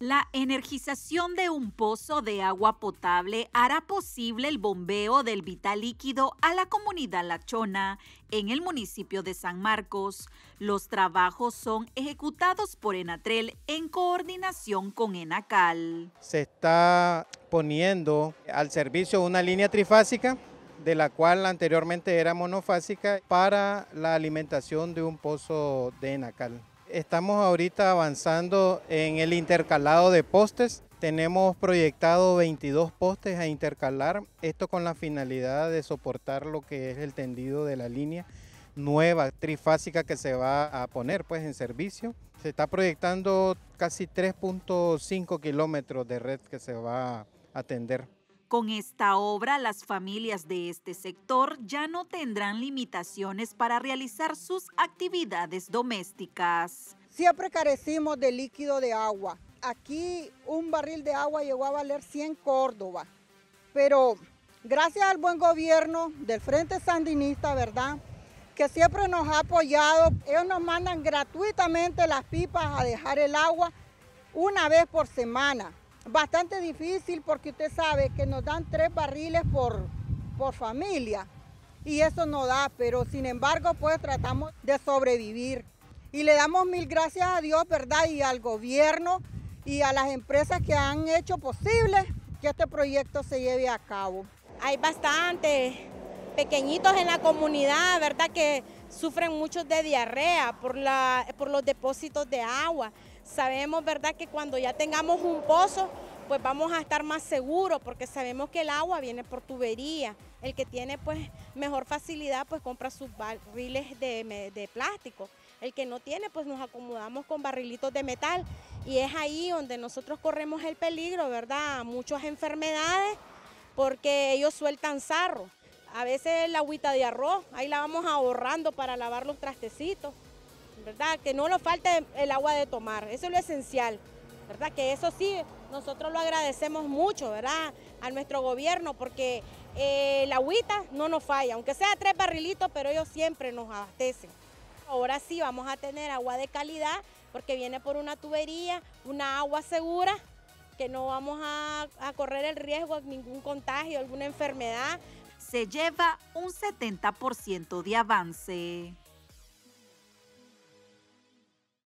La energización de un pozo de agua potable hará posible el bombeo del vital líquido a la comunidad lachona en el municipio de San Marcos. Los trabajos son ejecutados por Enatrel en coordinación con Enacal. Se está poniendo al servicio una línea trifásica de la cual anteriormente era monofásica para la alimentación de un pozo de Enacal. Estamos ahorita avanzando en el intercalado de postes. Tenemos proyectado 22 postes a intercalar, esto con la finalidad de soportar lo que es el tendido de la línea nueva trifásica que se va a poner pues en servicio. Se está proyectando casi 3.5 kilómetros de red que se va a atender. Con esta obra, las familias de este sector ya no tendrán limitaciones para realizar sus actividades domésticas. Siempre carecimos de líquido de agua. Aquí un barril de agua llegó a valer 100 Córdoba, pero gracias al buen gobierno del Frente Sandinista, ¿verdad? Que siempre nos ha apoyado. Ellos nos mandan gratuitamente las pipas a dejar el agua una vez por semana bastante difícil porque usted sabe que nos dan tres barriles por, por familia y eso no da, pero sin embargo pues tratamos de sobrevivir. Y le damos mil gracias a Dios, ¿verdad? Y al gobierno y a las empresas que han hecho posible que este proyecto se lleve a cabo. Hay bastantes pequeñitos en la comunidad, ¿verdad? Que sufren mucho de diarrea por, la, por los depósitos de agua. Sabemos, ¿verdad?, que cuando ya tengamos un pozo, pues vamos a estar más seguros porque sabemos que el agua viene por tubería. El que tiene pues mejor facilidad pues compra sus barriles de, plástico. El que no tiene pues nos acomodamos con barrilitos de metal y es ahí donde nosotros corremos el peligro, ¿verdad? Muchas enfermedades porque ellos sueltan sarro. A veces la agüita de arroz, ahí la vamos ahorrando para lavar los trastecitos, ¿verdad? Que no nos falte el agua de tomar, eso es lo esencial. ¿verdad? Que eso sí, nosotros lo agradecemos mucho, ¿verdad? A nuestro gobierno porque eh, la agüita no nos falla, aunque sea tres barrilitos, pero ellos siempre nos abastecen. Ahora sí vamos a tener agua de calidad porque viene por una tubería, una agua segura, que no vamos a, a correr el riesgo de ningún contagio, alguna enfermedad. Se lleva un 70% de avance.